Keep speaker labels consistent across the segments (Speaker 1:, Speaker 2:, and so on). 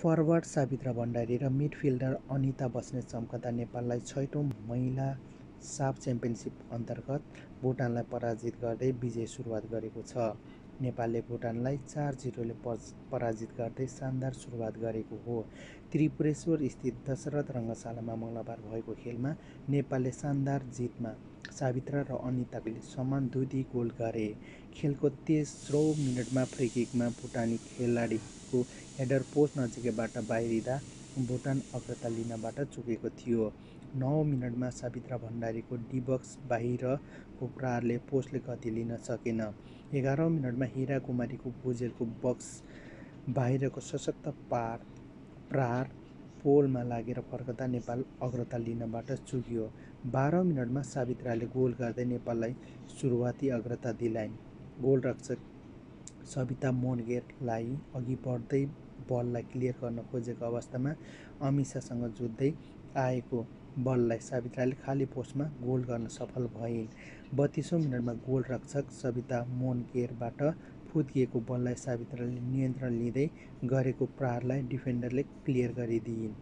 Speaker 1: Forward साबित्रा Bhandari र midfielder Anita Basnet चम्कँदा नेपाललाई छैटौँ महिला साफ च्याम्पियनसिप अन्तर्गत भुटानलाई पराजित गर्दै विजयी सुरुवात गरेको छ। नेपालले भुटानलाई चार जिरोले पराजित गर्दै शानदार सुरुवात गरेको हो। त्रिपुरेश्वर स्थित दशरथ रङ्गशालामा मङ्गलबार भएको खेलमा नेपालले शानदार जितमा साबित्रा र अनिताले समान दुई दुई गोल गरे। खेलको तेस्रो मिनटमा फ्रिकिकमा भुटानी खेलाडीको हेडर पोस्ट नजिकैबाट बाहिरिँदा भुटान अग्रता लिनबाट चुकेको थियो। नौ मिनटमा साबित्रा भण्डारीको डिबक्स बाहिरको प्रहारले पोस्टले गति लिन सकेन। एघारौँ मिनटमा हिरा कुमारीको भुजेलको बक्स बाहिरको सशक्त पार प्रहार पोलमा लागेर फर्कँदा नेपाल अग्रता लिनबाट चुक्यो। बाह्रौँ मिनटमा साबित्राले गोल गर्दै नेपाललाई सुरुवाती अग्रता दिलाइन्। गोलरक्षक सविता मोनगेरलाई अघि बढ्दै बललाई क्लियर गर्न खोजेको अवस्थामा अमिषासँग जुत्दै आएको बललाई सावित्राले खाली पोस्टमा गोल गर्न सफल भइन् बत्तिसौँ मिनटमा गोलरक्षक सविता मोनगेरबाट फुत्किएको बललाई सावित्राले नियन्त्रण लिँदै गरेको प्रहारलाई डिफेन्डरले क्लियर गरिदिइन्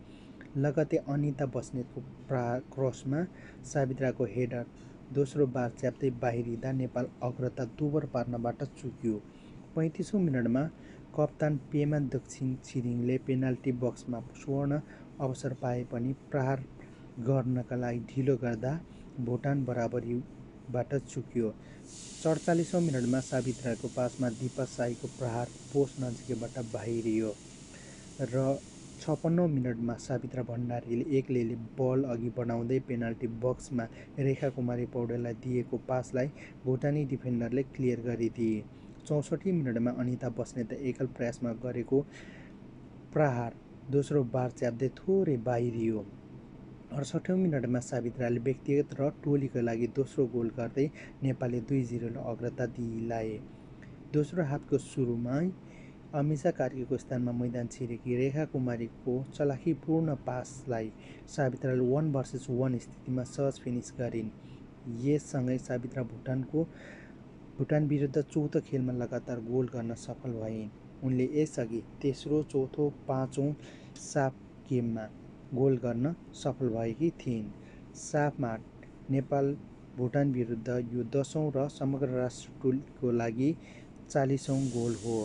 Speaker 1: लगतै अनिता बस्नेतको प्रा क्रसमा सावित्राको हेडर दोस्रो बार च्याप्दै बाहिरिँदा नेपाल अग्रता दुबर पार्नबाट चुक्यो। पैँतिसौँ मिनटमा कप्तान पेमा दक्षिण छिरिङले पेनाल्टी बक्समा स्वर्ण अवसर पाए पनि प्रहार गर्नका लागि ढिलो गर्दा भुटान बराबरीबाट चुक्यो। सडचालिसौँ मिनटमा सावित्राको पासमा दिपा साईको प्रहार पोस्ट नजिकैबाट बाहिरियो र छप्पन्नौ मिनटमा सावित्रा भण्डारीले एक्लैले बल अघि बढाउँदै पेनाल्टी बक्समा रेखा कुमारी पौडेललाई दिएको पासलाई भुटानी डिफेन्डरले क्लियर गरिदिए। चौसठी मिनटमा अनिता बस्नेत एकल प्रयासमा गरेको प्रहार दोस्रो बार च्याप्दै थोरै बाहिरियो। अडसठौँ मिनटमा सावित्राले व्यक्तिगत र टोलीको लागि दोस्रो गोल गर्दै नेपालले दुई जिरोले अग्रता दिलाए। दोस्रो हातको सुरुमै अमिषा कार्कीको स्थानमा मैदान छिरेकी रेखा कुमारीको चलाखीपूर्ण पासलाई सावित्राले वान भर्सेस वान स्थितिमा सहज फिनिस गरिन्। यससँगै सावित्रा भुटानको भुटान विरुद्ध चौथो खेलमा लगातार गोल गर्न सफल भइन्। उनले यसअघि तेस्रो चौथो पाँचौँ साफ गेममा गोल गर्न सफल भएकी थिइन्। साफमा नेपाल भुटान विरुद्ध यो दसौँ र समग्र राष्ट्र टोलीको लागि चालिसौँ गोल हो।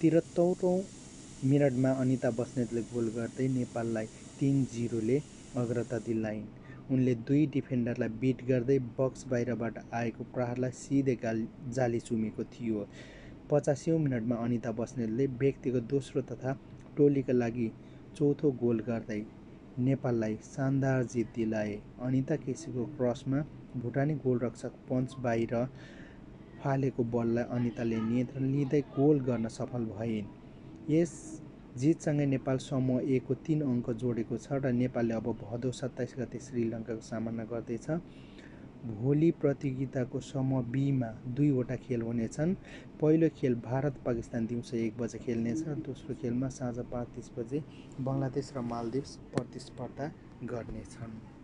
Speaker 1: त्रिहत्तरौँ मिनटमा अनिता बस्नेतले गोल गर्दै नेपाललाई तिन जिरोले अग्रता दिलाइन्। उनले दुई डिफेन्डरलाई बिट गर्दै बक्स बाहिरबाट आएको प्रहारलाई सिधै गाल जाली चुमेको थियो। पचासीौँ मिनटमा अनिता बस्नेतले व्यक्तिको दोस्रो तथा टोलीका लागि चौथो गोल गर्दै नेपाललाई शानदार जित दिलाए। अनिता केसीको क्रसमा भुटानी गोलरक्षक पञ्च बाहिर फालेको बललाई अनिताले नियन्त्रण लिँदै गोल गर्न सफल भइन्। यस जितसँगै नेपाल समूह एकको तिन अङ्क जोडेको छ र नेपालले अब भदौ सत्ताइस गते श्रीलङ्काको सामना गर्दैछ। भोलि प्रतियोगिताको समूह बिमा दुईवटा खेल हुनेछन्। पहिलो खेल भारत पाकिस्तान दिउँसो एक बजे खेल्नेछ। दोस्रो खेलमा साँझ पाँच तिस बजे बङ्गलादेश र मालदिप्स प्रतिस्पर्धा गर्नेछन्।